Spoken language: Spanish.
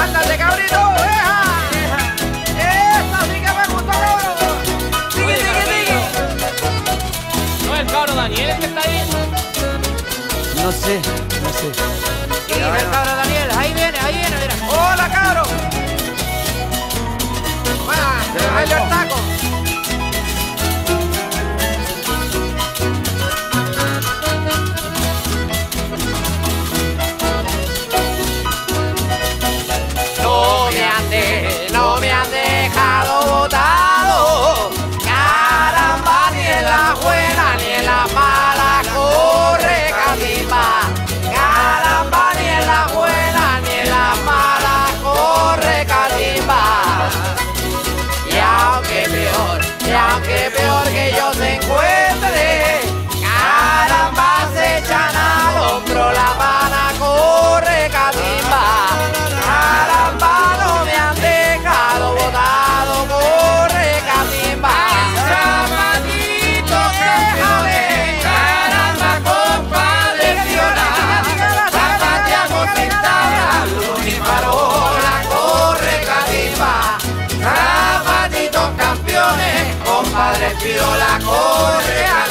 ¡Ándale, cabrito! ¡Deja! ¡Esa sí que me gusta, cabrón! ¡Sigue, sigue, sigue! No, el cabrón Daniel es que está ahí. No sé, no sé. Compadre viola, corre catimba.